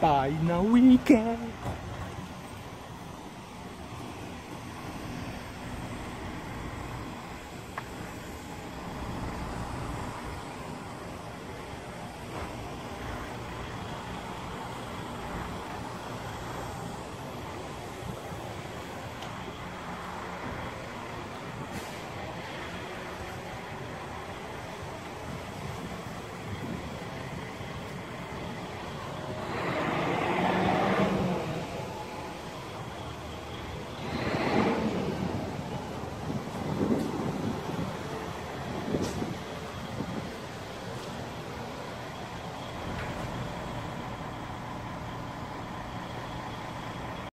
Bye now weekend.